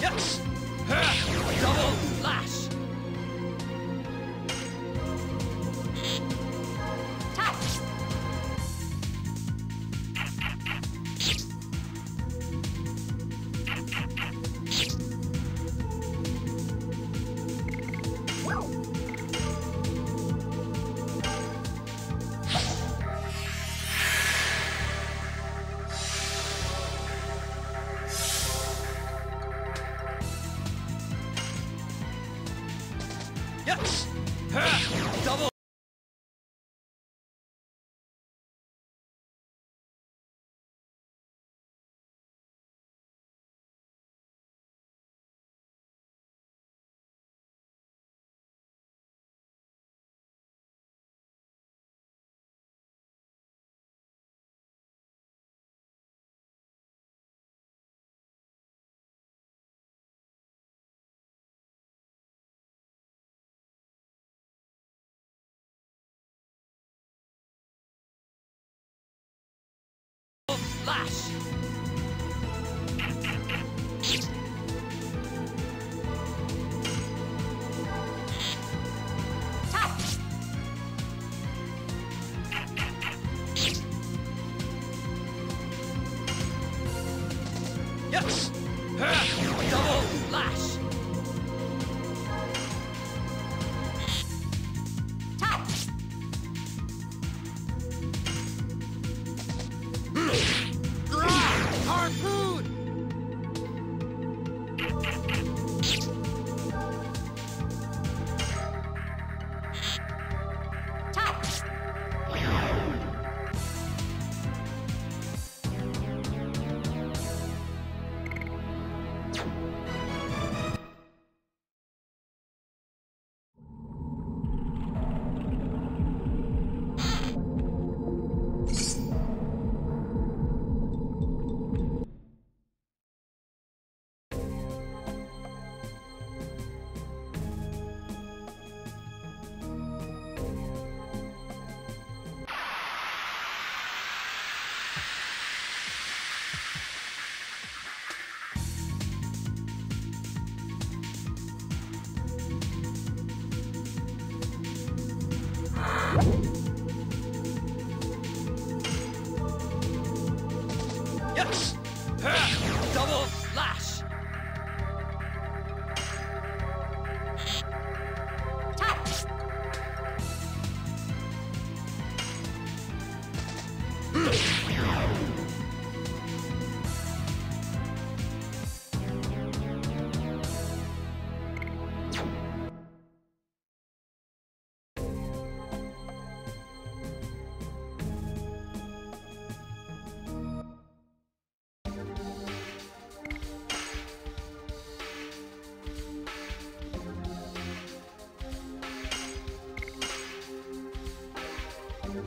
Yes! よし。Flash!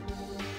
Bye.